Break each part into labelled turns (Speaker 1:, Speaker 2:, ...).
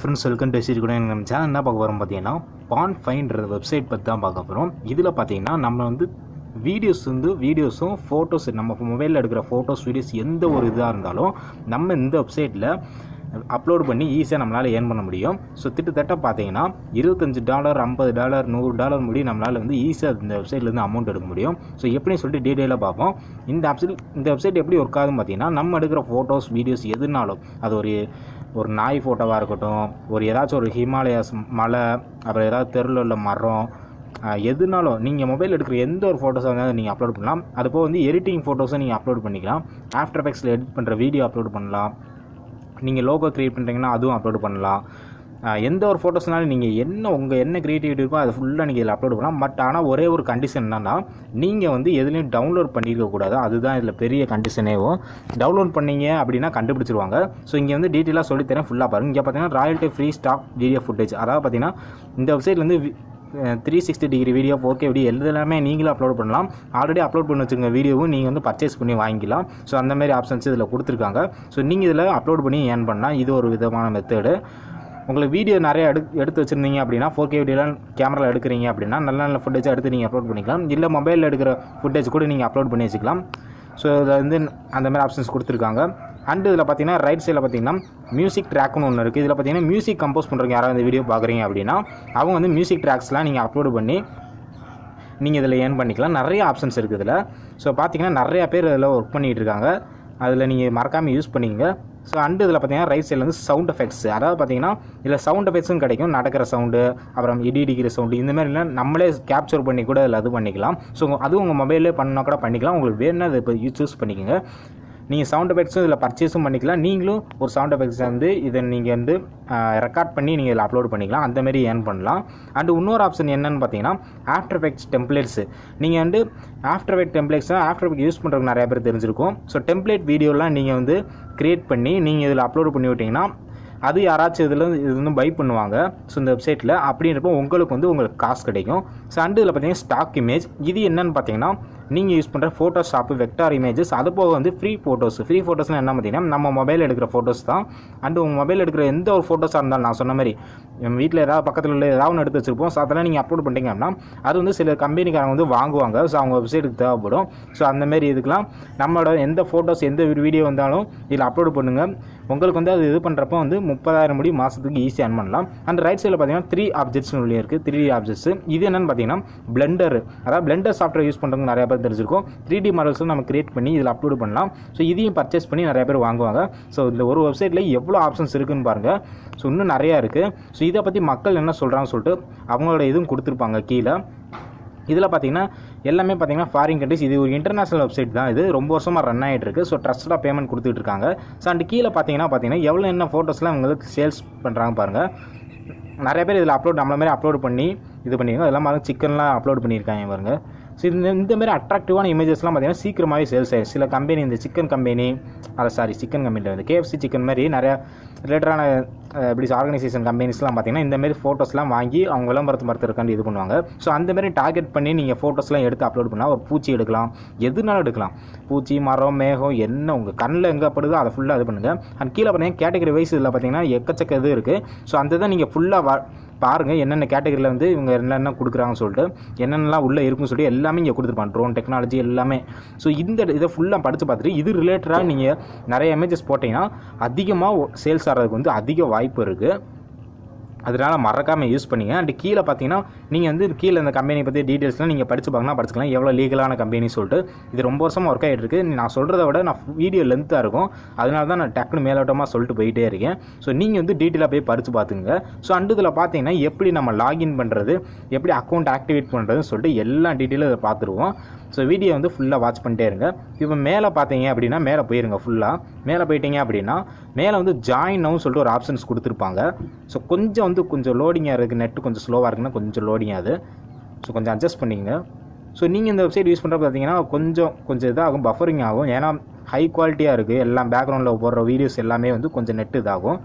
Speaker 1: Friends welcome பேசியிருக்கணும் நம்ம channel என்ன பார்க்க வரோம் பார்த்தீங்கன்னா பான் ஃபைன்ற வெப்சைட் பற்றி தான் பார்க்க போகிறோம் இதில் பார்த்தீங்கன்னா நம்ம வந்து வீடியோஸ் வந்து வீடியோஸும் ஃபோட்டோஸ் நம்ம மொபைலில் எடுக்கிற ஃபோட்டோஸ் வீடியோஸ் எந்த ஒரு இதாக இருந்தாலும் நம்ம இந்த வெப்சைட்டில் அப்லோட் பண்ணி ஈஸியாக நம்மளால் ஏர்ன் பண்ண முடியும். ஸோ திட்டத்தட்ட பார்த்தீங்கன்னா இருபத்தஞ்சு டாலர் ஐம்பது டாலர் நூறு டாலர் முடி நம்மளால் வந்து ஈஸியாக இந்த வெப்சைட்லேருந்து அமௌண்ட் எடுக்க முடியும். ஸோ எப்படின்னு சொல்லிட்டு டீட்டெயிலாக பார்ப்போம். இந்த வெப்சைட் இந்த வெப்சைட் எப்படி ஒர்க் ஆகுதுன்னு பார்த்தீங்கன்னா நம்ம எடுக்கிற ஃபோட்டோஸ் வீடியோஸ் எதுனாலும் அது ஒரு ஒரு நாய் ஃபோட்டோவாக இருக்கட்டும் ஒரு ஏதாச்சும் ஒரு ஹிமாலயாஸ் மலை அப்புறம் ஏதாவது தெருவில் உள்ள மரம் எதுனாலும் நீங்கள் மொபைல் எடுக்கிற எந்த ஒரு ஃபோட்டோஸாக இருந்தாலும் நீங்கள் அப்லோட் பண்ணலாம். அது வந்து எடிட்டிங் ஃபோட்டோஸை நீங்கள் அப்லோட் பண்ணிக்கலாம். ஆஃப்டர் எஃபெக்ட்ஸில் எடிட் பண்ணுற வீடியோ அப்லோட் பண்ணலாம். நீங்கள் லோகோ க்ரியேட் பண்ணுறீங்கன்னா அதுவும் அப்லோட் பண்ணலாம். எந்த ஒரு ஃபோட்டோஸ்னாலும் நீங்கள் என்ன உங்கள் என்ன க்ரியேட்டிவிட்டி இருக்கோ அதை ஃபுல்லாக நீங்கள் இதில் அப்லோட் பண்ணலாம். பட் ஆனால் ஒரே ஒரு கண்டிஷன் என்னன்னா நீங்கள் வந்து எதுலேயும் டவுன்லோட் பண்ணியிருக்கக்கூடாது அதுதான் இதில் பெரிய கண்டிஷனேவும் டவுன்லோட் பண்ணீங்க அப்படின்னா கண்டுபிடிச்சிருவாங்க. ஸோ இங்கே வந்து டீட்டெயிலாக சொல்லித்தரேன் ஃபுல்லாக பாருங்க. இங்கே பார்த்தீங்கன்னா royalty free stock video footage அதாவது பார்த்தீங்கன்னா இந்த வெப்சைட்லேருந்து three sixty degree video four K video எல்லாமே நீங்களும் அப்லோட் பண்ணலாம். ஆல்ரெடி அப்லோட் பண்ணி வச்சுருங்க வீடியோவும் நீங்கள் வந்து பர்ச்சேஸ் பண்ணி வாங்கிக்கலாம். ஸோ அந்த மாதிரி ஆப்ஷன்ஸ் இதில் கொடுத்துருக்காங்க. ஸோ நீங்கள் இதில் அப்லோட் பண்ணி ஏர்ன் பண்ணால் இது ஒரு விதமான மெத்தடு உங்களுக்கு வீடியோ நிறைய எடு எடுத்து வச்சுருந்தீங்க அப்படின்னா ஃபோர் கே வீடியோலாம் கேமராவில் எடுக்கிறீங்க அப்படின்னா நல்ல நல்ல ஃபுட்டேஜ் எடுத்து நீங்கள் அப்லோட் பண்ணிக்கலாம். இல்லை மொபைலில் எடுக்கிற ஃபுட்டேஜ் கூட நீங்கள் அப்லோட் பண்ணி வச்சுக்கலாம். ஸோ இதில் வந்து அந்த மாதிரி ஆப்ஷன்ஸ் கொடுத்துருக்காங்க. அண்டு இதில் பார்த்தீங்கன்னா ரைட் சைடில் பார்த்தீங்கன்னா மியூசிக் ட்ராக்னு ஒன்று இருக்குது இதில் பார்த்தீங்கன்னா மியூசிக் கம்போஸ் பண்ணுறவங்க யாராவது இந்த வீடியோ பார்க்குறீங்க அப்படின்னா அவங்க வந்து மியூசிக் ட்ராக்ஸ்லாம் நீங்கள் அப்லோட் பண்ணி நீங்கள் இதில் ஏர்ன் பண்ணிக்கலாம். நிறைய ஆப்ஷன்ஸ் இருக்குது இதில். ஸோ பார்த்தீங்கன்னா நிறையா பேர் இதில் ஒர்க் பண்ணிகிட்டு இருக்காங்க. அதில் நீங்கள் மறக்காமல் யூஸ் பண்ணிங்க ஸோ அண்டு இதில் பார்த்தீங்கன்னா ரைட் சைடில் வந்து சவுண்ட் எஃபெக்ட்ஸ் அதாவது பார்த்தீங்கன்னா இதில் சவுண்ட் எஃபெக்ட்ஸும் கிடைக்கும். நடக்கிற சவுண்டு அப்புறம் இடி இடிக்கிற சவுண்டு இந்த மாதிரிலாம் நம்மளே கேப்சர் பண்ணி கூட இதில் அது பண்ணிக்கலாம். ஸோ அதுவும் உங்கள் மொபைலே பண்ணால் கூட பண்ணிக்கலாம். உங்களுக்கு வேணுன்னா அதை இப்போ சூஸ் பண்ணிக்கோங்க. நீங்கள் சவுண்ட் எஃபெக்ட்ஸும் இதில் பர்ச்சேஸும் பண்ணிக்கலாம். நீங்களும் ஒரு சவுண்ட் எஃபெக்ட்ஸ் வந்து இதை நீங்கள் வந்து ரெக்கார்ட் பண்ணி நீங்கள் இதில் அப்லோட் பண்ணிக்கலாம். அந்தமாரி ஏர்ன் பண்ணலாம். அண்டு இன்னொரு ஆப்ஷன் என்னென்னு பார்த்தீங்கன்னா ஆஃப்டர் எஃபெக்ட்ஸ் டெம்ப்ளேட்ஸ் நீங்கள் வந்து after effect templates after effect use பண்ணுறதுக்கு நிறைய பேர் தெரிஞ்சிருக்கும். ஸோ டெம்ப்ளேட் வீடியோலாம் நீங்கள் வந்து க்ரியேட் பண்ணி நீங்கள் இதில் அப்லோட் பண்ணி விட்டிங்கன்னா அது யாராச்சும் இதில் இது வந்து பை பண்ணுவாங்க. ஸோ இந்த வெப்சைட்டில் அப்படின்றப்போ உங்களுக்கு வந்து உங்களுக்கு காசு கிடைக்கும். ஸோ அண்டு இதில் பார்த்தீங்கன்னா ஸ்டாக் இமேஜ் இது என்னன்னு பார்த்தீங்கன்னா நீங்கள் யூஸ் பண்ணுற ஃபோட்டோஷாப்பு வெக்டார் இமேஜஸ் அது போக வந்து ஃப்ரீ ஃபோட்டோஸ் ஃப்ரீ ஃபோட்டோஸ்னால் என்ன பார்த்தீங்கன்னா நம்ம மொபைல் எடுக்கிற ஃபோட்டோஸ் தான். அண்டு உங்கள் மொபைல் எடுக்கிற எந்த ஒரு ஃபோட்டோஸாக இருந்தாலும் நான் சொன்ன மாதிரி நம்ம வீட்டில் ஏதாவது பக்கத்தில் உள்ள ஏதாவது ஒன்று எடுத்து வச்சிருப்போம். ஸோ அதெல்லாம் நீங்கள் அப்லோட் பண்ணிட்டீங்க அப்படின்னா அது வந்து சில கம்பெனிக்காரங்க வந்து வாங்குவாங்க. ஸோ அவங்க வெப்சைட்டுக்கு தேவைப்படும். ஸோ அந்தமாரி இதுக்கெலாம் நம்மளோட எந்த ஃபோட்டோஸ் எந்த வீடியோ வந்தாலும் இதில் அப்லோட் பண்ணுங்கள் உங்களுக்கு வந்து அது இது பண்ணுறப்போ வந்து முப்பதாயிரம் முடி மாதத்துக்கு ஈஸியாக அன் பண்ணலாம். அண்ட் ரைட் சைடில் பார்த்தீங்கன்னா த்ரீ ஆப்ஜெக்ட்ஸ் உள்ளே இருக்குது த்ரீ ஆப்ஜெக்ட்ஸ் இது என்னென்னு பார்த்தீங்கன்னா பிளெண்டர் அதாவது பிளெண்டர் சாஃப்ட்வேர் யூஸ் பண்ணுறவங்க நிறைய பேர் தெரிஞ்சிருக்கும். த்ரீ டி மாடல்ஸும் நம்ம கிரியேட் பண்ணி இதில் அப்லோட் பண்ணலாம். ஸோ இதையும் பர்ச்சேஸ் பண்ணி நிறைய பேர் வாங்குவாங்க. ஸோ இந்த ஒரு வெப்சைட்டில் எவ்வளோ ஆப்ஷன்ஸ் இருக்குன்னு பாருங்கள் ஸோ இன்னும் நிறையா இருக்குது ஸோ இதை பற்றி மக்கள் என்ன சொல்கிறாங்கன்னு சொல்லிட்டு அவங்களோட இதுவும் கொடுத்துருப்பாங்க கீழே. இதில் பார்த்தீங்கன்னா எல்லாமே பார்த்தீங்கன்னா ஃபாரின் கண்ட்ரிஸ் இது ஒரு இன்டர்நேஷனல் வெப்சைட் தான். இது ரொம்ப வருஷமாக ரன் ஆகிட்டு இருக்கு. ஸோ ட்ரஸ்டாக பேமெண்ட் கொடுத்துட்டு இருக்காங்க. ஸோ அண்ட் கீழே பார்த்தீங்கன்னா பார்த்தீங்கன்னா எவ்வளோ என்ன ஃபோட்டோஸ்லாம் உங்களுக்கு சேல்ஸ் பண்ணுறாங்க பாருங்கள் நிறைய பேர் இதில் அப்லோட் நம்மள மாதிரி அப்லோட் பண்ணி இது பண்ணியிருக்கோம் அதெல்லாம் சிக்கன்லாம் அப்லோட் பண்ணியிருக்காங்க பாருங்கள் ஸோ இந்த இந்த மாதிரி அட்ராக்டிவான இமேஜஸ்லாம் பார்த்தீங்கன்னா சீக்கிரமாகவே சேல்ஸ் ஆகிடும் சில கம்பெனி இந்த சிக்கன் கம்பெனி அதை சாரி சிக்கன் கம்பெனியில் வந்து கேஎஃப்சி சிக்கன் மாதிரி நிறையா ரிலேட்டடான இப்படி ஆர்கனைசேஷன் கம்பெனிஸ்லாம் பார்த்தீங்கன்னா இந்த மாதிரி ஃபோட்டோஸ்லாம் வாங்கி அவங்க விளம்பரத்து மரத்திற்காண்டி இது பண்ணுவாங்க. ஸோ அந்த மாதிரி டார்கெட் பண்ணி நீங்கள் ஃபோட்டோஸ்லாம் எடுத்து அப்லோட் பண்ணால் ஒரு பூச்சி எடுக்கலாம். எதுனாலும் எடுக்கலாம். பூச்சி மரம் மேகம் என்ன உங்கள் கண்ணில் எங்கே படுதோ அதை ஃபுல்லாக இது பண்ணுங்கள் அண்ட் கீழே பார்த்தீங்கன்னா கேட்டகரி வைஸ் இதில் பார்த்தீங்கன்னா எக்கச்சக்க இது இருக்குது ஸோ அந்த தான் நீங்கள் ஃபுல்லாக வ பாருங்கள் என்னென்ன கேட்டகரியில் வந்து இவங்க என்னென்ன கொடுக்குறாங்கன்னு சொல்லிட்டு என்னென்னலாம் உள்ளே இருக்குன்னு சொல்லிட்டு எல்லாமே இங்கே கொடுத்துருப்பாங்க. ட்ரோன் டெக்னாலஜி எல்லாமே. ஸோ இந்த இதை ஃபுல்லாக படித்து பார்த்துட்டு இது ரிலேட்டடாக நீங்கள் நிறைய இமேஜஸ் போட்டிங்கன்னா அதிகமாக சேல்ஸ் ஆகிறதுக்கு வந்து அதிக வாய்ப்பு இருக்குது அதனால் மறக்காமல் யூஸ் பண்ணிங்க. அண்ட் கீழே பார்த்தீங்கன்னா நீங்கள் வந்து கீழே இந்த கம்பெனி பற்றி டீட்டெயில்ஸ்லாம் நீங்கள் படிச்சு பார்க்கணும் படிச்சுக்கலாம். எவ்வளோ லீகலான கம்பெனி சொல்லிட்டு. இது ரொம்ப வருஷமாக ஒர்க் ஆகிட்டு இருக்குது நான் சொல்கிறத விட நான் வீடியோ லென்த்தாக இருக்கும். அதனால தான் நான் டக்குனு மேலோட்டமாக சொல்லிட்டு போயிட்டே இருக்கேன். ஸோ நீங்கள் வந்து டீட்டெயிலாக போய் படித்து பார்த்துங்க ஸோ அண்டு இதில் பார்த்தீங்கன்னா எப்படி நம்ம லாகின் பண்ணுறது எப்படி அக்கௌண்ட் ஆக்டிவேட் பண்ணுறதுன்னு சொல்லிட்டு எல்லா டீட்டெயிலும் இதை பார்த்துருவோம். ஸோ வீடியோ வந்து ஃபுல்லாக வாட்ச் பண்ணிட்டே இருங்க. இப்போ மேலே பார்த்தீங்க அப்படின்னா மேலே போயிருங்க ஃபுல்லாக மேலே போயிட்டீங்க அப்படின்னா மேலே வந்து ஜாயின் நவுன்னு சொல்லிட்டு ஒரு ஆப்ஷன்ஸ் கொடுத்துருப்பாங்க. ஸோ கொஞ்சம் வந்து கொஞ்சம் லோடிங்காக இருக்குது நெட்டு கொஞ்சம் ஸ்லோவாக இருக்குன்னா கொஞ்சம் லோடிங் ஆகுது ஸோ கொஞ்சம் அட்ஜஸ்ட் பண்ணிங்க ஸோ நீங்கள் இந்த வெப்சைட் யூஸ் பண்ணுற பார்த்தீங்கன்னா கொஞ்சம் கொஞ்சம் இதாகும் பஃபரிங் ஆகும். ஏன்னா ஹை குவாலிட்டியாக இருக்குது எல்லாம் பேக்ரவுண்டில் போடுற வீடியோஸ் எல்லாமே வந்து கொஞ்சம் நெட் இதாகும்.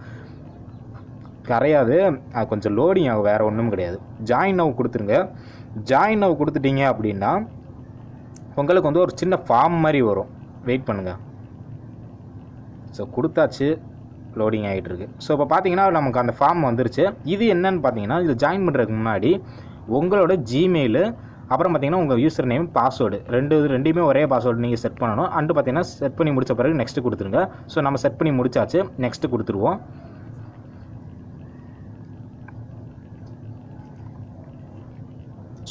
Speaker 1: கரையாது. அது கொஞ்சம் லோடிங் ஆகும். வேறு ஒன்றும் கிடையாது. ஜாயின் நவ் கொடுத்துருங்க. ஜாயின் நவ் கொடுத்துட்டீங்க அப்படின்னா உங்களுக்கு வந்து ஒரு சின்ன ஃபார்ம் மாதிரி வரும். வெயிட் பண்ணுங்கள் ஸோ கொடுத்தாச்சு. லோடிங் ஆகிட்டுருக்கு ஸோ இப்போ பார்த்தீங்கன்னா நமக்கு அந்த ஃபார்ம் வந்துருச்சு. இது என்னன்னு பார்த்தீங்கன்னா இது ஜாயின் பண்ணுறதுக்கு முன்னாடி உங்களோட ஜிமெயிலு அப்புறம் பார்த்தீங்கன்னா உங்கள் யூசர் நேம் பாஸ்வேர்டு ரெண்டு இது ரெண்டுமே ஒரே பாஸ்வேர்டு நீங்கள் செட் பண்ணணும். அண்டு பார்த்தீங்கன்னா செட் பண்ணி முடித்த பிறகு நெக்ஸ்ட்டு கொடுத்துருங்க. ஸோ நம்ம செட் பண்ணி முடிச்சாச்சு. நெக்ஸ்ட்டு கொடுத்துருவோம்.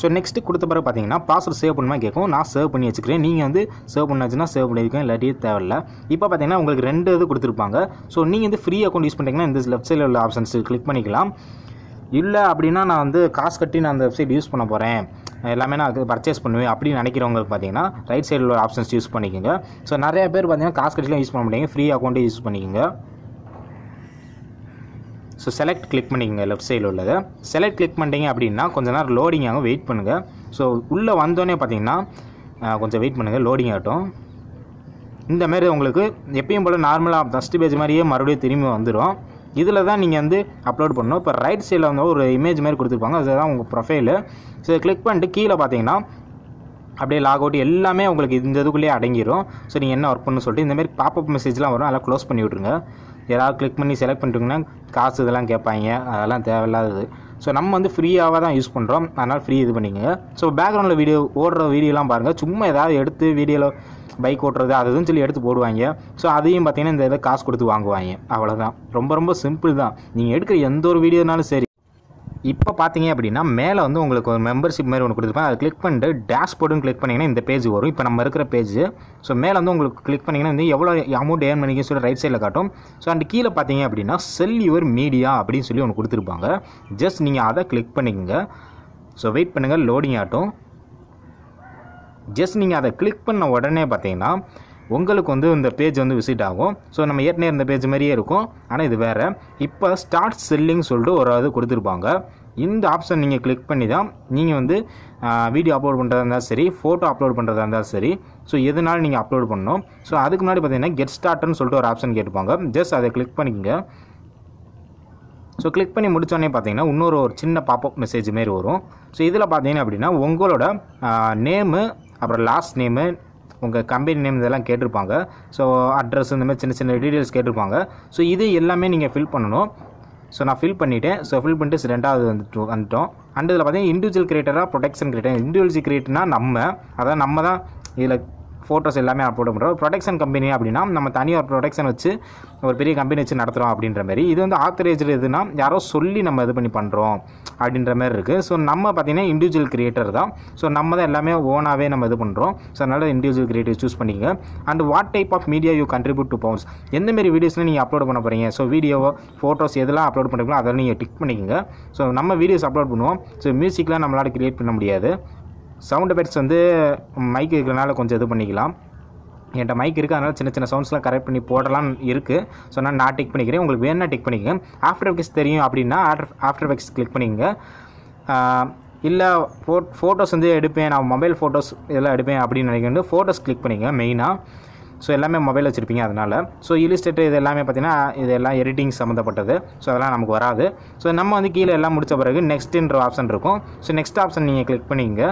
Speaker 1: ஸோ நெக்ஸ்ட் கொடுத்த பிறகு பார்த்தீங்கன்னா பாஸ்வேர்ட் சேவ் பண்ணுமா கேட்கும் நான் சேவ் பண்ணி வச்சுக்கிறேன். நீங்கள் வந்து சேவ் பண்ணாச்சுன்னா சேவ் பண்ணியிருக்கேன் இல்லாட்டி தேவையில்ல. இப்போ பார்த்தீங்கன்னா உங்களுக்கு ரெண்டு இது கொடுத்துருப்பாங்க. ஸோ நீங்கள் வந்து ஃப்ரீ அக்கௌண்ட் யூஸ் பண்ணிட்டீங்கன்னா இந்த லெஃப்ட் சைடில் உள்ள ஆப்ஷன்ஸ் கிளிக் பண்ணிக்கலாம். இல்லை அப்படின்னா நான் வந்து காசு கட்டி நான் அந்த வெப்சைட் யூஸ் பண்ண போகிறேன் எல்லாமே நான் அது பர்ச்சேஸ் பண்ணுவேன் அப்படின்னு நினைக்கிறவங்களுக்கு பார்த்தீங்கன்னா ரைட் சைடில் உள்ள ஆப்ஷன்ஸ் யூஸ் பண்ணிக்கோங்க. ஸோ நிறைய பேர் பார்த்தீங்கன்னா காசு கட்டிலாம் யூஸ் பண்ண மாட்டீங்க. ஃப்ரீ அக்கௌண்ட்டே யூஸ் பண்ணிக்கோங்க. ஸோ செலக்ட் கிளிக் பண்ணிக்கோங்க லெஃப்ட் சைடில் உள்ளதை. செலக்ட் கிளிக் பண்ணிட்டீங்க அப்படின்னா கொஞ்சம் நேரம் லோடிங் ஆகும் வெயிட் பண்ணுங்கள் ஸோ உள்ளே வந்தோடனே பார்த்தீங்கன்னா கொஞ்சம் வெயிட் பண்ணுங்கள் லோடிங் ஆகட்டும். இந்த மாதிரி உங்களுக்கு எப்பயும் போல் நார்மலாக ஃபஸ்ட்டு பேஜ் மாதிரியே மறுபடியும் திரும்பி வந்துடும் இதில் தான் நீங்கள் வந்து அப்லோட் பண்ணணும். இப்போ ரைட் சைடில் வந்து ஒரு இமேஜ் மாதிரி கொடுத்துருப்பாங்க. அதுதான் உங்கள் ப்ரொஃபைலு ஸோ கிளிக் பண்ணிட்டு கீழே பார்த்தீங்கன்னா அப்படியே லாக் அவுட் எல்லாமே உங்களுக்கு இந்த இதுக்குள்ளேயே அடங்கிடும் ஸோ நீங்கள் என்ன ஒர்க் பண்ணணும்னு சொல்லிட்டு இந்த மாதிரி பாப்பப் மெசேஜ்லாம் வரும். அதெல்லாம் க்ளோஸ் பண்ணி விட்ருங்க ஏதாவது கிளிக் பண்ணி செலக்ட் பண்ணிட்டீங்கன்னா காசு இதெல்லாம் கேட்பாங்க அதெல்லாம் தேவையில்லாதது. ஸோ நம்ம வந்து ஃப்ரீயாக தான் யூஸ் பண்ணுறோம் அதனால் ஃப்ரீ இது பண்ணிக்கோங்க. ஸோ பேக்ரவுண்டில் வீடியோ ஓடுற வீடியோலாம் பாருங்கள் சும்மா ஏதாவது எடுத்து வீடியோவில் பைக் ஓட்டுறது அது இதுன்னு சொல்லி எடுத்து போடுவாங்க. ஸோ அதையும் பார்த்தீங்கன்னா இந்த இதை காசு கொடுத்து வாங்குவாங்க. அவ்வளோதான் ரொம்ப ரொம்ப சிம்பிள் தான். நீங்கள் எடுக்கிற எந்த ஒரு வீடியோனாலும் சரி. இப்போ பார்த்தீங்க அப்படின்னா மேலே வந்து உங்களுக்கு ஒரு மெம்பர்ஷிப் மாதிரி ஒன்று கொடுத்துருப்பேன் அதை கிளிக் பண்ணிட்டு டேஷ்போர்டுன்னு கிளிக் பண்ணிங்கன்னா இந்த பேஜ் வரும். இப்போ நம்ம இருக்கிற பேஜ் ஸோ மேலே வந்து உங்களுக்கு கிளிக் பண்ணிங்கன்னா வந்து எவ்வளோ அமௌண்ட் ஏர்ன் பண்ணிக்க சொல்லி ரைட் சைடில் காட்டும். ஸோ அண்ட் கீழே பார்த்தீங்க அப்படின்னா செல் யுவர் மீடியா அப்படின்னு சொல்லி ஒன்று கொடுத்துருப்பாங்க. ஜஸ்ட் நீங்கள் அதை கிளிக் பண்ணிக்கோங்க. ஸோ வெயிட் பண்ணுங்கள் லோடிங் ஆகட்டும். ஜஸ்ட் நீங்கள் அதை கிளிக் பண்ண உடனே பார்த்தீங்கன்னா உங்களுக்கு வந்து இந்த பேஜ் வந்து விசிட் ஆகும். ஸோ நம்ம ஏற்கனவே இருந்த பேஜ் மாதிரியே இருக்கும். ஆனால் இது வேறு. இப்போ ஸ்டார்ட் செல்லிங் சொல்லிட்டு ஒரு இது கொடுத்துருப்பாங்க. இந்த ஆப்ஷன் நீங்கள் கிளிக் பண்ணி தான் நீங்கள் வந்து வீடியோ அப்லோட் பண்ணுறதா இருந்தாலும் சரி ஃபோட்டோ அப்லோட் பண்ணுறதா இருந்தாலும் சரி ஸோ எதுனாலும் நீங்கள் அப்லோட் பண்ணணும். ஸோ அதுக்கு முன்னாடி பார்த்தீங்கன்னா கெட் ஸ்டார்ட்னு சொல்லிட்டு ஒரு ஆப்ஷன் கேட்டுப்பாங்க ஜஸ்ட் அதை கிளிக் பண்ணிக்கோங்க. ஸோ கிளிக் பண்ணி முடித்தோடனே பார்த்தீங்கன்னா இன்னொரு ஒரு சின்ன பாப்பப் மெசேஜ் மாரி வரும். ஸோ இதில் பார்த்தீங்கன்னா அப்படின்னா உங்களோட நேமு அப்புறம் லாஸ்ட் நேமு உங்கள் கம்பெனி நேம் இதெல்லாம் கேட்டிருப்பாங்க. ஸோ அட்ரஸ் இந்த மாதிரி சின்ன சின்ன டீட்டெயில்ஸ் கேட்டிருப்பாங்க. ஸோ இது எல்லாமே நீங்கள் ஃபில் பண்ணணும். ஸோ நான் ஃபில் பண்ணிவிட்டேன் ஸோ ஃபில் பண்ணிட்டு ரெண்டாவது வந்துட்டு வந்துட்டோம். அண்ட் இதில் பார்த்தீங்கன்னா இண்டிவிஜுவல் கிரியேட்டராக ப்ரொடெக்ஷன் கிரியேட்டர் இண்டிவிஜுவல் கிரியேட்டர்னா நம்ம. அதான் நம்ம தான் இதில் ஃபோட்டோஸ் எல்லாமே அப்லோட் பண்ணுறோம் ப்ரொடக்ஷன் கம்பெனி அப்படின்னா நம்ம தனியாக ஒரு ப்ரொடெக்ஷன் வச்சு ஒரு பெரிய கம்பெனி வச்சு நடத்துகிறோம் அப்படின்ற மாதிரி. இது வந்து ஆத்தரைஸ்டு எதுனா யாரோ சொல்லி நம்ம இது பண்ணி பண்ணுறோம் அப்படின்ற மாதிரி இருக்குது ஸோ நம்ம பார்த்திங்கன்னா இண்டிவிஜுவல் கிரியேட்டர் தான். ஸோ நம்ம தான் எல்லாமே ஓனாகவே நம்ம இது பண்ணுறோம் ஸோ அதனால் இண்டிவிஜுவல் கிரியேட்டர் சூஸ் பண்ணிக்கங்க. And what type of media you contribute to Bounce எந்த மாதிரி வீடியோஸ்லாம் நீங்கள் அப்லோட் பண்ண போகிறீங்க ஸோ வீடியோவோ ஃபோட்டோஸ் எதெல்லாம் அப்லோட் பண்ணுறீங்களோ அதை நீங்கள் டிக் பண்ணிக்கோங்க. ஸோ நம்ம வீடியோஸ் அப்லோட் பண்ணுவோம். ஸோ மியூசிக்லாம் நம்மளால் கிரியேட் பண்ண முடியாது. சவுண்ட் எஃபெக்ட்ஸ் வந்து மைக் இருக்கிறனால கொஞ்சம் இது பண்ணிக்கலாம். என்கிட்ட மைக் இருக்குது அதனால் சின்ன சின்ன சவுண்ட்ஸ்லாம் கரெக்ட் பண்ணி போடலாம் இருக்குது ஸோ நான் நான் டிக் பண்ணிக்கிறேன். உங்களுக்கு வேணால் டிக் பண்ணிக்கங்க. ஆஃப்டர் எஃபெக்ட்ஸ் தெரியும் அப்படின்னா ஆஃப்டர் ஆஃப்டர் எஃபெக்ட்ஸ் கிளிக் பண்ணிக்கங்க. இல்லை ஃபோ ஃபோட்டோஸ் வந்து எடுப்பேன். நான் மொபைல் ஃபோட்டோஸ் இதெல்லாம் எடுப்பேன் அப்படின்னு நினைக்கிறேன். ஃபோட்டோஸ் கிளிக் பண்ணிங்க மெயினாக ஸோ எல்லாமே மொபைல் வச்சுருப்பீங்க அதனால். ஸோ இலிஸ்டேட்டர் இது எல்லாமே பார்த்தீங்கன்னா இதெல்லாம் எடிட்டிங் சம்மந்தப்பட்டது. ஸோ அதெல்லாம் நமக்கு வராது. ஸோ நம்ம வந்து கீழே எல்லாம் முடித்த பிறகு நெக்ஸ்ட்டுன்ற ஆப்ஷன் இருக்கும். ஸோ நெக்ஸ்ட் ஆப்ஷன் நீங்கள் கிளிக் பண்ணிங்க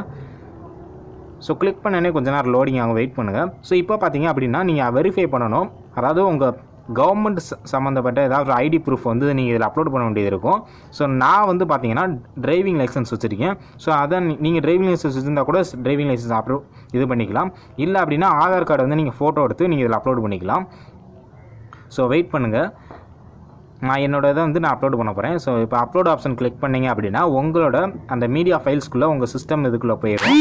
Speaker 1: ஸோ கிளிக் பண்ணனே கொஞ்ச நேரம் லோடிங் ஆகும். வெயிட் பண்ணுங்கள் ஸோ இப்போ பார்த்தீங்க அப்படின்னா நீங்கள் வெரிஃபை பண்ணணும். அதாவது உங்கள் கவர்மெண்ட் சம்மந்தப்பட்ட ஏதாவது ஒரு ஐடி ப்ரூஃப் வந்து நீங்கள் இதில் அப்லோட் பண்ண வேண்டியது இருக்கும். ஸோ நான் வந்து பார்த்தீங்கன்னா டிரைவிங் லைசன்ஸ் வச்சுருக்கேன். ஸோ அதை நீங்கள் டிரைவிங் லைசன்ஸ் வச்சுருந்தா கூட டிரைவிங் லைசன்ஸ் அப்லோட் இது பண்ணிக்கலாம். இல்லை அப்படின்னா ஆதார் கார்டு வந்து நீங்கள் ஃபோட்டோ எடுத்து நீங்கள் இதில் அப்லோட் பண்ணிக்கலாம். ஸோ வெயிட் பண்ணுங்கள் நான் என்னோட இதை வந்து நான் அப்லோட் பண்ண போகிறேன் ஸோ இப்போ அப்லோட் ஆப்ஷன் கிளிக் பண்ணீங்க அப்படின்னா உங்களோட அந்த மீடியா ஃபைல்ஸ்க்குள்ளே உங்கள் சிஸ்டம் இதுக்குள்ளே போயிடும்.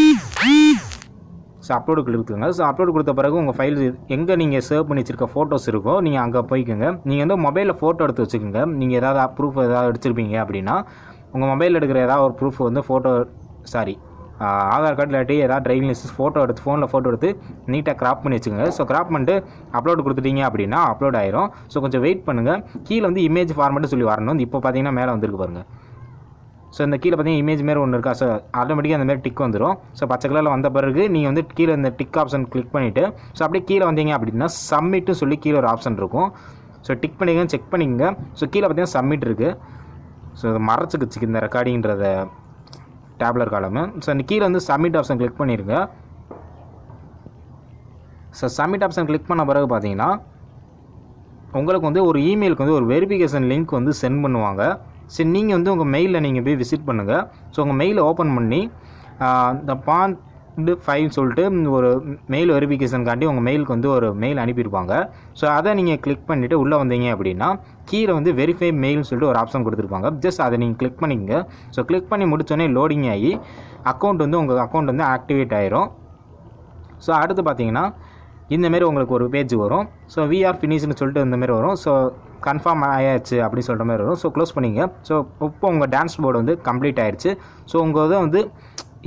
Speaker 1: ஸோ அப்லோடு கொடுத்துருங்க ஸோ அப்லோடு கொடுத்த பிறகு உங்கள் ஃபைல் எங்கே நீங்கள் சேவ் பண்ணி வச்சிருக்க ஃபோட்டோஸ் இருக்கோ நீங்கள் அங்கே போய்க்கோங்க. நீங்கள் வந்து மொபைலில் ஃபோட்டோ எடுத்து வச்சுக்கோங்க. நீங்கள் ஏதாவது ப்ரூஃப் ஏதாவது எடுத்துருப்பீங்க அப்படின்னா உங்கள் மொபைலில் எடுக்கிற ஏதாவது ஒரு ப்ரூஃப் வந்து ஃபோட்டோ சாரி ஆதார் கார்டு இல்லாட்டி ஏதாவது டிரைவிங் லைசன்ஸ் ஃபோட்டோ எடுத்து ஃபோனில் ஃபோட்டோ எடுத்து நீட்டாக கிராப் பண்ணி வச்சுக்கோங்க. ஸோ கிராப் பண்ணிட்டு அப்லோட் கொடுத்துட்டீங்க அப்படின்னா அப்லோட் ஆயிரும். ஸோ கொஞ்சம் வெயிட் பண்ணுங்கள் கீழே வந்து இமேஜ் ஃபார்மேட்டு சொல்லி வரணும். இப்போ பார்த்தீங்கன்னா மேலே வந்துருக்கு பாருங்கள் ஸோ இந்த கீழே பார்த்தீங்கன்னா இமேஜ் மாரி ஒன்று இருக்கா? ஸோ ஆட்டோமேட்டிக்காக அந்த மாதிரி டிக் வந்துடும் ஸோ பச்சை கலரில் வந்த பிறகு நீங்கள் வந்து கீழே இந்த டிக் ஆப்ஷன் கிளிக் பண்ணிவிட்டு ஸோ அப்படியே கீழே வந்தீங்க அப்படின்னா சப்மிட்னு சொல்லி கீழே ஒரு ஆப்ஷன் இருக்கும். ஸோ டிக் பண்ணிங்க செக் பண்ணிங்க ஸோ கீழே பார்த்தீங்கன்னா சப்மிட் இருக்குது ஸோ அதை மறைச்சிக்கிச்சு இந்த ரெக்கார்டிங்கிறத டேப்லர் காலமு. ஸோ இந்த கீழே வந்து சப்மிட் ஆப்ஷன் கிளிக் பண்ணிடுங்க ஸோ சப்மிட் ஆப்ஷன் கிளிக் பண்ண பிறகு பார்த்தீங்கன்னா உங்களுக்கு வந்து ஒரு இமெயிலுக்கு வந்து ஒரு வெரிஃபிகேஷன் லிங்க் வந்து சென்ட் பண்ணுவாங்க. சரி நீங்கள் வந்து உங்கள் மெயிலில் நீங்கள் போய் விசிட் பண்ணுங்கள் ஸோ உங்கள் மெயிலை ஓப்பன் பண்ணி இந்த பான் ஃபைல் சொல்லிட்டு ஒரு மெயில் வெரிஃபிகேஷனுக்காண்டி உங்கள் மெயிலுக்கு வந்து ஒரு மெயில் அனுப்பியிருப்பாங்க. ஸோ அதை நீங்கள் கிளிக் பண்ணிவிட்டு உள்ளே வந்தீங்க அப்படின்னா கீழே வந்து வெரிஃபை மெயில்னு சொல்லிட்டு ஒரு ஆப்ஷன் கொடுத்துருப்பாங்க. ஜஸ்ட் அதை நீங்கள் கிளிக் பண்ணிக்கங்க. ஸோ கிளிக் பண்ணி முடித்தோடனே லோடிங் ஆகி அக்கௌண்ட் வந்து உங்கள் அக்கௌண்ட் வந்து ஆக்டிவேட் ஆயிரும். ஸோ அடுத்து பார்த்தீங்கன்னா இந்தமாரி உங்களுக்கு ஒரு பேஜ் வரும். ஸோ விஆர் ஃபினிஷ்னு சொல்லிட்டு இந்தமாரி வரும். ஸோ கன்ஃபார்ம் ஆயாச்சு அப்படின்னு சொல்கிற மாதிரி வரும். ஸோ க்ளோஸ் பண்ணிங்க. ஸோ இப்போ உங்கள் டான்ஸ் போர்டு வந்து கம்ப்ளீட் ஆயிடுச்சு ஸோ உங்கள் இதை வந்து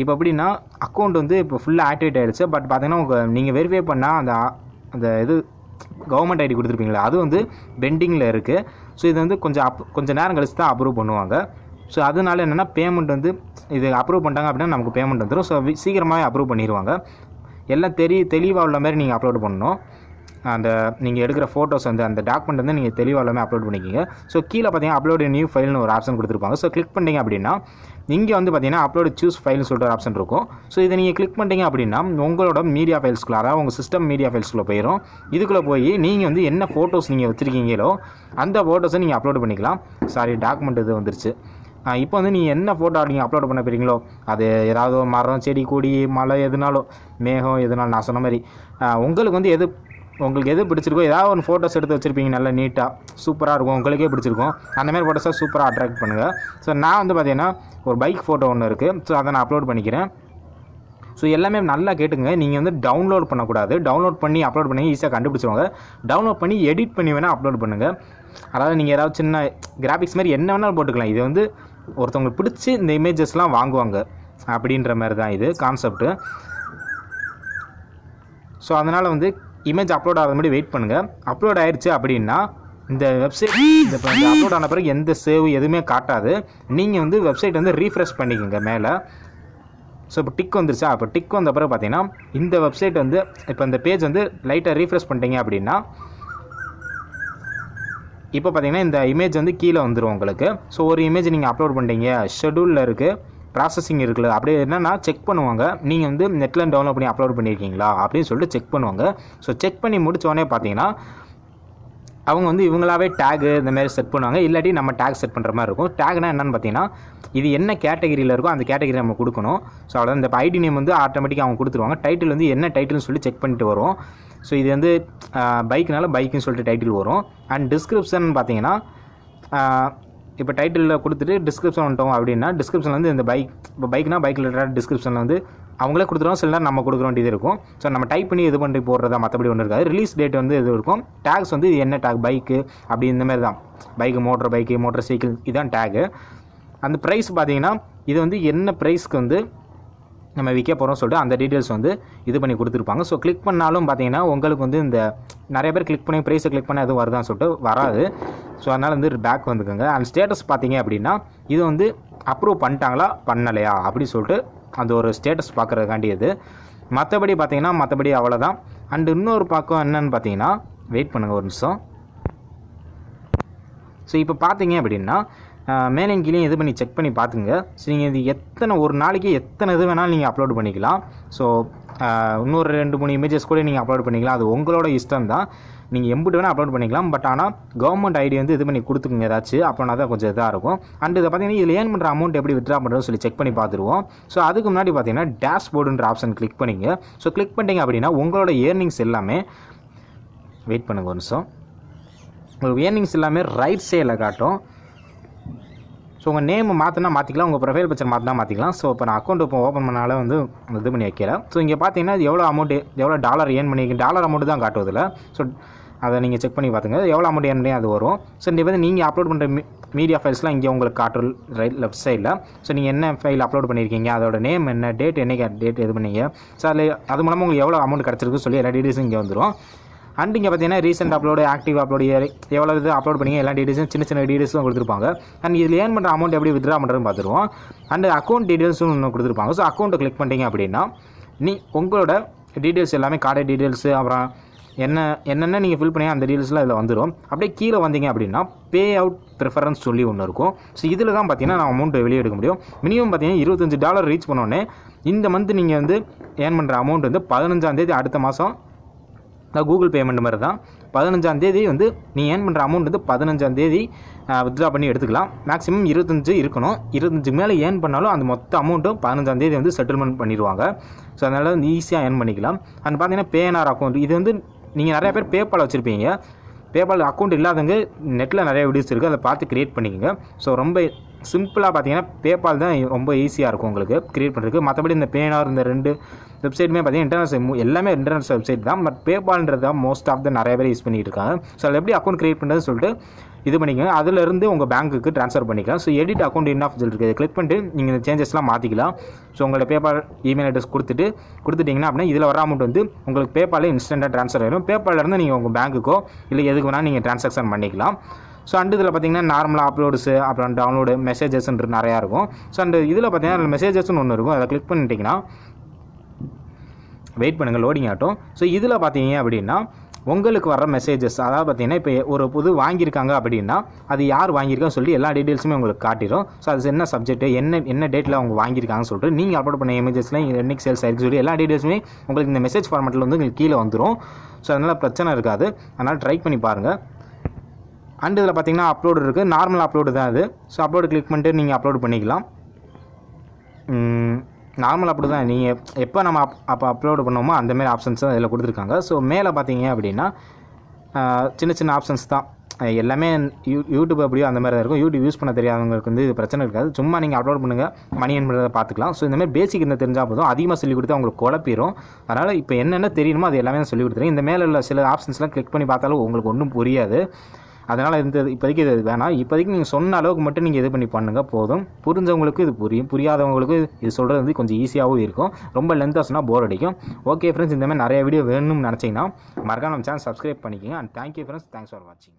Speaker 1: இப்போ எப்படின்னா அக்கௌண்ட் வந்து இப்போ ஃபுல்லாக ஆக்டிவேட் ஆயிடுச்சு பட் பார்த்தீங்கன்னா உங்கள் நீங்கள் வெரிஃபை பண்ணால் அந்த அந்த இது கவர்மெண்ட் ஐடி கொடுத்துருப்பீங்களா? அது வந்து பெண்டிங்கில் இருக்குது ஸோ இது வந்து கொஞ்சம் அப் கொஞ்சம் நேரம் கழிச்சு தான் அப்ரூவ் பண்ணுவாங்க. ஸோ அதனால என்னென்னா பேமெண்ட் வந்து இது அப்ரூவ் பண்ணிட்டாங்க அப்படின்னா நமக்கு பேமெண்ட் வந்துடும் ஸோ சீக்கிரமாகவே அப்ரூவ் பண்ணிடுவாங்க எல்லாம் தெரிய தெளிவாக உள்ள மாதிரி நீங்கள் அப்லோட் பண்ணணும். அந்த நீங்கள் எடுக்கிற ஃபோட்டோஸ் வந்து அந்த டாக்குமெண்ட் வந்து நீங்கள் தெளிவாக எல்லாமே அப்லோட் பண்ணிக்கிங்க. ஸோ கீழே பார்த்தீங்கன்னா அப்லோட் நியூ ஃபைல்னு ஒரு ஆப்ஷன் கொடுத்துருப்பாங்க. ஸோ கிளிக் பண்ணிங்க அப்படின்னா இங்கே வந்து பார்த்தீங்கன்னா அப்லோடு சூஸ் ஃபைல்னு சொல்லிட்டு ஒரு ஆப்ஷன் இருக்கும். ஸோ இதை நீங்கள் கிளிக் பண்ணிட்டீங்க அப்படின்னா உங்களோட மீடியா ஃபைல்ஸ்க்குள்ள அதாவது உங்கள் சிஸ்டம் மீடியா ஃபைல்ஸ்க்குள்ளே போயிடும் இதுக்குள்ளே போய் நீங்கள் வந்து என்ன ஃபோட்டோஸ் நீங்கள் வச்சுருக்கீங்களோ அந்த ஃபோட்டோஸை நீங்கள் அப்லோட் பண்ணிக்கலாம். சாரி டாக்குமெண்ட் இது வந்துருச்சு. இப்போ வந்து நீங்கள் என்ன ஃபோட்டோ நீங்கள் அப்லோட் பண்ண போகிறீங்களோ அது ஏதாவது மரம் செடி கொடி மலை எதுனாலும் மேகம் எதுனாலும் நான் சொன்ன மாதிரி. உங்களுக்கு வந்து எது உங்களுக்கு எது பிடிச்சிருக்கோ ஏதாவது ஒரு ஃபோட்டோஸ் எடுத்து வச்சுருப்பீங்க நல்லா நீட்டாக சூப்பராக இருக்கும் உங்களுக்கே பிடிச்சிருக்கும். அந்தமாதிரி ஃபோட்டோஸாக ஃபோட்டோஸை சூப்பராக அட்ராக்ட் பண்ணுங்கள் ஸோ நான் வந்து பார்த்தீங்கன்னா ஒரு பைக் ஃபோட்டோ ஒன்று இருக்குது ஸோ அதை நான் அப்லோட் பண்ணிக்கிறேன். ஸோ எல்லாமே நல்லா கேட்டுங்க நீங்கள் வந்து டவுன்லோட் பண்ணக்கூடாது. டவுன்லோட் பண்ணி அப்லோட் பண்ணி ஈஸியாக கண்டுபிடிச்சிருவாங்க. டவுன்லோட் பண்ணி எடிட் பண்ணி வேணால் அப்லோட் பண்ணுங்கள் அதாவது நீங்கள் ஏதாவது சின்ன கிராஃபிக்ஸ் மாதிரி என்ன வேணாலும் போட்டுக்கலாம். இது வந்து ஒருத்தவங்களுக்கு பிடிச்சி இந்த இமேஜஸ்லாம் வாங்குவாங்க. அப்படின்ற மாதிரி தான் இது கான்செப்ட்டு ஸோ அதனால் வந்து இமேஜ் அப்லோட் ஆகிற மாதிரி வெயிட் பண்ணுங்கள் அப்லோட் ஆயிடுச்சு அப்படின்னா இந்த வெப்சைட் இந்த அப்லோட் ஆன பிறகு எந்த சேவ் எதுவுமே காட்டாது. நீங்கள் வந்து வெப்சைட் வந்து ரீஃப்ரெஷ் பண்ணிக்கோங்க மேலே. ஸோ இப்போ டிக் வந்துருச்சா? அப்போ டிக் வந்த பிறகு பார்த்தீங்கன்னா இந்த வெப்சைட் வந்து இப்போ இந்த பேஜ் வந்து லைட்டாக ரீஃப்ரெஷ் பண்ணிட்டீங்க அப்படின்னா இப்போ பார்த்தீங்கன்னா இந்த இமேஜ் வந்து கீழே வந்துடும் உங்களுக்கு. ஸோ ஒரு இமேஜ் நீங்கள் அப்லோட் பண்ணுறீங்க ஷெடியூலில் இருக்குது ப்ராசஸிங் இருக்குல்ல அப்படியே என்னென்னா செக் பண்ணுவாங்க. நீங்கள் வந்து நெட்டில் டவுன்லோட் பண்ணி அப்லோட் பண்ணியிருக்கீங்களா அப்படின்னு சொல்லிட்டு செக் பண்ணுவாங்க. ஸோ செக் பண்ணி முடித்தோடனே பார்த்தீங்கன்னா அவங்க வந்து இவங்களாவே டேகு இந்த மாதிரி செட் பண்ணுவாங்க. இல்லாட்டி நம்ம டேக் செட் பண்ணுற மாதிரி இருக்கும். டேக்னா என்னன்னு பார்த்தீங்கன்னா இது என்ன கேட்டகரியில் இருக்கோ அந்த கேட்டகரி நம்ம கொடுக்கணும். ஸோ அவ்வளோ இந்த ஐடி நேம் வந்து ஆட்டோமேட்டிக்காக அவங்க கொடுத்துருவாங்க. டைட்டில் வந்து என்ன டைட்டில்னு சொல்லி செக் பண்ணிட்டு வரும். ஸோ இது வந்து பைக்னால பைக்குன்னு சொல்லிட்டு டைட்டில் வரும். அண்ட் டிஸ்கிரிப்ஷன் பார்த்தீங்கன்னா இப்போ டைட்டிலில் கொடுத்துட்டு டிஸ்கிரிப்ஷன் வந்துட்டோம் அப்படின்னா டிஸ்கிரிப்ஷன் வந்து இந்த பைக் இப்போ பைக்னா பைக் ரிலேட்டட் டிஸ்கிரிப்ஷனில் வந்து அவங்களே கொடுத்துருவோம் சில நேரம் நம்ம கொடுக்குற வேண்டியது இருக்கும். ஸோ நம்ம டைப் பண்ணி இது பண்ணி போடுறதா மற்றபடி ஒன்று இருக்காது. ரிலீஸ் டேட் வந்து இது இருக்கும். டேக்ஸ் வந்து இது என்ன டேக் பைக்கு அப்படி இந்த மாதிரி தான். Bike motor bike motor cycle இதுதான் டேகு அந்த ப்ரைஸ் பார்த்தீங்கன்னா இது வந்து என்ன ப்ரைஸ்க்கு வந்து நம்ம விற்க போகிறோம் சொல்லிட்டு அந்த டீட்டெயில்ஸ் வந்து இது பண்ணி கொடுத்துருப்பாங்க. ஸோ கிளிக் பண்ணாலும் பார்த்தீங்கன்னா உங்களுக்கு வந்து இந்த நிறைய பேர் கிளிக் பண்ணி ப்ரைஸை கிளிக் பண்ண எதுவும் வருதான்னு சொல்லிட்டு வராது. ஸோ அதனால் வந்து பேக் வந்துக்கோங்க. அண்ட் ஸ்டேட்டஸ் பார்த்தீங்க அப்படின்னா இது வந்து அப்ரூவ் பண்ணிட்டாங்களா பண்ணலையா அப்படி சொல்லிட்டு அந்த ஒரு ஸ்டேட்டஸ் பார்க்குறதுக்காண்டி இது. மற்றபடி பார்த்தீங்கன்னா மற்றபடி அவ்வளோதான் அண்ட் இன்னொரு பக்கம் என்னன்னு பார்த்தீங்கன்னா வெயிட் பண்ணுங்கள் ஒரு நிமிஷம். ஸோ இப்போ பார்த்தீங்க அப்படின்னா மேலே கீழே இது பண்ணி செக் பண்ணி பார்த்துங்க ஸோ நீங்கள் இது எத்தனை ஒரு நாளைக்கு எத்தனை இது வேணாலும் நீங்கள் அப்லோட் பண்ணிக்கலாம். ஸோ இன்னொரு ரெண்டு மூணு இமேஜஸ் கூட நீங்கள் அப்லோட் பண்ணிக்கலாம். அது உங்களோட இஷ்டம் தான். நீங்கள் எம்பிட்டு வேணால் அப்லோட் பண்ணிக்கலாம். பட் ஆனால் கவர்மெண்ட் ஐடி வந்து இது பண்ணி கொடுத்துக்குங்க ஏதாச்சும் அப்போனா தான் கொஞ்சம் இதாக இருக்கும். அண்ட் இதை பார்த்தீங்கன்னா இதில் ஏன் பண்ணுற அமௌண்ட் எப்படி வித்ரா பண்ணுறதுன்னு சொல்லி செக் பண்ணி பார்த்துருவோம். ஸோ அதுக்கு முன்னாடி பார்த்தீங்கன்னா டேஷ்போர்டுன்ற ஆப்ஷன் கிளிக் பண்ணிங்க. ஸோ கிளிக் பண்ணிட்டீங்க அப்படின்னா உங்களோட ஏர்னிங்ஸ் எல்லாமே வெயிட் பண்ணுங்க ஒரு நிமிஷம். உங்களுக்கு ஏர்னிங்ஸ் எல்லாமே ரைட் சைடில் காட்டும். ஸோ உங்கள் நேம் மாற்றினா மாற்றிக்கலாம் உங்கள் ப்ரொஃபைல் பிக்சர் மாற்றினா மாற்றிக்கலாம் ஸோ இப்போ நான் அக்கௌண்ட் இப்போ ஓப்பன் பண்ணால வந்து இது பண்ணி வைக்கிறேன் ஸோ இங்கே பார்த்தீங்கன்னா எவ்வளோ அமௌண்ட் எவ்வளோ டாலர் ஏர்ன் பண்ணி டாலர் அமௌண்ட் தான் காட்டுவதில்ல. ஸோ அதை நீங்கள் செக் பண்ணி பார்த்துங்க எவ்வளோ அமௌண்ட் ஏன் பண்ணி அது வரும். ஸோ இந்த வந்து நீங்கள் அப்லோட் பண்ணுற மீடியா ஃபைல்ஸ்லாம் இங்கே உங்களுக்கு காட்டுற ரைட் லெஃப்ட் சைடில் ஸோ நீங்கள் என்ன ஃபைல் அப்லோட் பண்ணியிருக்கீங்க அதோட நேம் என்ன டேட் என்னைக்கு டேட் இது பண்ணீங்க? ஸோ அதில் அது மூலமாக உங்களுக்கு எவ்வளோ அமௌண்ட் கிடச்சிருக்குன்னு சொல்லி எல்லா டீட்டெயில்ஸும் இங்கே வந்துடும் அண்ட் இங்கே பார்த்தீங்கன்னா ரீசெண்ட் அப்லோடு ஆக்டிவ் அப்லோடு எவ்வளோ இது அப்லோட் பண்ணி எல்லா டீட்டெயில்ஸும் சின்ன சின்ன டீட்டெயில்ஸும் கொடுத்துருப்பாங்க. அண்ட் இதில் ஏன் பண்ணுற அமௌண்ட் எப்படி வித்ரா பண்ணுறதுன்னு பார்த்துருவோம் அண்ட் அக்கௌண்ட் டீட்டெயில்ஸும் ஒன்று கொடுத்துருப்பாங்க. ஸோ அக்கௌண்ட்டை கிளிக் பண்ணிட்டீங்க அப்படின்னா நீ உங்களோட டீட்டெயில்ஸ் எல்லாமே கார்டு டீடைல்ஸு அப்புறம் என்ன என்னென்ன நீங்கள் ஃபில் பண்ணி அந்த டீட்டெயில்ஸ்லாம் இதில் வந்துடும் அப்படியே கீழே வந்தீங்க அப்படின்னா பே அவுட் ப்ரிஃபரன்ஸ் சொல்லி ஒன்று இருக்கும். ஸோ இதில் தான் பார்த்தீங்கன்னா நான் அமௌண்ட் வெளியே எடுக்க முடியும். மினிமம் பார்த்தீங்கன்னா இருபத்தஞ்சு டாலர் ரீச் பண்ணோடனே இந்த மந்த் நீங்கள் வந்து ஏர்ன் பண்ணுற அமௌண்ட் வந்து பதினஞ்சாந்தேதி அடுத்த மாதம் நான் கூகுள் பேமெண்ட் மாதிரி தான் பதினஞ்சாம் தேதி வந்து நீ ஏர்ன் பண்ணுற அமௌண்ட் வந்து பதினஞ்சாம் தேதி வித்ட்ரா பண்ணி எடுத்துக்கலாம். மேக்ஸிமம் இருபத்தஞ்சு இருக்கணும். இருபத்தஞ்சுக்கு மேலே ஏர்ன் பண்ணாலும் அந்த மொத்த அமௌண்ட்டும் பதினஞ்சாம் தேதி வந்து செட்டில்மெண்ட் பண்ணிடுவாங்க. ஸோ அதனால் வந்து ஈஸியாக ஏர்ன் பண்ணிக்கலாம். அண்ட் பார்த்தீங்கன்னா பேஎன்ஆர் அக்கௌண்ட் இது வந்து நீங்கள் நிறைய பேர் பேபால் வச்சுருப்பீங்க. பேபால் அக்கௌண்ட் இல்லாதவங்க நெட்டில் நிறைய வீடியோஸ் இருக்குது அதை பார்த்து க்ரியேட் பண்ணிக்கோங்க. ஸோ ரொம்ப சிம்பிளாக பார்த்தீங்கன்னா பேபால் தான் ரொம்ப ஈஸியாக இருக்கும் உங்களுக்கு க்ரியேட் பண்ணுறதுக்கு மற்றபடி இந்த பேனார் இந்த ரெண்டு வெப்சைட்டுமே பார்த்தீங்கன்னா இன்டர்நெட் எல்லாமே இன்டர்நெட் வெப்சைட் தான். பட் பேபால்ன்றது தான் மோஸ்ட் ஆஃப் த நிறைய பேர் யூஸ் பண்ணிகிட்டு இருக்காங்க. ஸோ அதில் எப்படி அக்கௌண்ட் க்ரியேட் பண்ணுறதுன்னு சொல்லிட்டு இது பண்ணிக்கோங்க. அதிலிருந்து உங்கள் பேங்க்குக்கு ட்ரான்ஸ்ஃபர் பண்ணிக்கலாம். So edit account in of இருக்குது இதை கிளிக் பண்ணிட்டு நீங்கள் இந்த சேஞ்சஸ்லாம் மாற்றிக்கலாம் ஸோ உங்களோட பேபால் இமெயில் அட்ரஸ் கொடுத்துட்டு கொடுத்துட்டிங்கன்னா அப்படின்னா இதில் வர அமௌண்ட் வந்து உங்களுக்கு பேபாலே இன்ஸ்டண்ட்டாக ட்ரான்ஸ்ஃபர் ஆயிடும் பேபாலேருந்து நீங்கள் உங்கள் பேங்க்குக்கோ இல்லை எதுக்கு வேணால் நீங்கள் ட்ரான்சாக்ஷன் பண்ணிக்கலாம். ஸோ அண்டு இதில் பார்த்தீங்கன்னா நார்மலாக அப்லோட்ஸு அப்புறம் டவுன்லோடு மெசேஜஸ்ன்ற நிறையா இருக்கும். ஸோ அண்ட் இதில் பார்த்தீங்கன்னா மெசேஜஸ்னு ஒன்று இருக்கும். அதை கிளிக் பண்ணிட்டீங்கன்னா வெயிட் பண்ணுங்கள் லோடிங் ஆகட்டும். ஸோ இதில் பார்த்தீங்க அப்படின்னா உங்களுக்கு வர மெசேஜஸ் அதாவது பார்த்தீங்கன்னா இப்போ ஒரு புது வாங்கியிருக்காங்க அப்படின்னா அது யார் வாங்கியிருக்கான்னு சொல்லி எல்லா டீட்டெயில்ஸுமே உங்களுக்கு காட்டிடும் ஸோ அது என்ன சப்ஜெக்ட் என்ன என்ன டேட்டில் அவங்க வாங்கியிருக்காங்கன்னு சொல்லிட்டு நீங்கள் அப்லோட் பண்ண இமேஜஸ்லாம் என்னைக்கு சேல்ஸ் ஆயிருக்கு சொல்லி எல்லா டீட்டெயில்ஸுமே உங்களுக்கு இந்த மெசேஜ் ஃபார்மெட்டில் வந்து உங்களுக்கு கீழே வந்துடும் ஸோ அதனால் பிரச்சனை இருக்காது. அதனால் ட்ரை பண்ணி பாருங்கள் அண்ட் இதில் பார்த்தீங்கன்னா அப்லோடு இருக்குது நார்மல் அப்லோடு தான் அது ஸோ அப்லோடு கிளிக் பண்ணிட்டு நீங்கள் அப்லோட் பண்ணிக்கலாம். நார்மல் அப்படி தான். நீங்கள் எப்போ நம்ம அப் அப்போ அப்லோடு பண்ணோமோ அந்தமாரி ஆப்ஷன்ஸ் தான் இதில் கொடுத்துருக்காங்க. ஸோ மேலே பார்த்தீங்க அப்படின்னா சின்ன சின்ன ஆப்ஷன்ஸ் தான். எல்லாமே யூ யூடியூப் அப்படியோ அந்த மாதிரி தான் இருக்கும். யூடியூப் யூஸ் பண்ண தெரியாதவங்களுக்கு வந்து இது பிரச்சனை இருக்காது. சும்மா நீங்கள் அப்லோட் பண்ணுங்கள் மணி என்பதை பார்த்துக்கலாம். ஸோ இந்தமாரி பேசிக் இந்த தெரிஞ்சால் போதும். அதிகமாக சொல்லி கொடுத்து அவங்களுக்கு குழப்பிடும் அதனால் இப்போ என்னென்ன தெரியணுமோ அது எல்லாமே நான் சொல்லி கொடுத்துருங்க இந்த மேலே உள்ள சில ஆப்ஷன்ஸ்லாம் கிளிக் பண்ணி பார்த்தாலும் உங்களுக்கு ஒன்றும் புரியாது. அதனால் இந்த இப்போதைக்கு இது வேணாம். இப்போதைக்கு நீங்கள் சொன்ன அளவுக்கு மட்டும் நீங்கள் இது பண்ணி பண்ணுங்கள் போதும். புரிஞ்சவங்களுக்கு இது புரியும் புரியாதவங்களுக்கு இது சொல்கிறது வந்து கொஞ்சம் ஈஸியாகவும் இருக்கும். ரொம்ப லென்த்தாக சொன்னால் போர் அடிக்கும். ஓகே ஃப்ரெண்ட்ஸ் இந்த மாதிரி நிறைய வீடியோ வேணும்னு நினச்சிங்கன்னா மறக்காம நம்ம சேனல் சப்ஸ்கிரைப் பண்ணிக்கோங்க. And thank you friends thanks for வாட்சிங்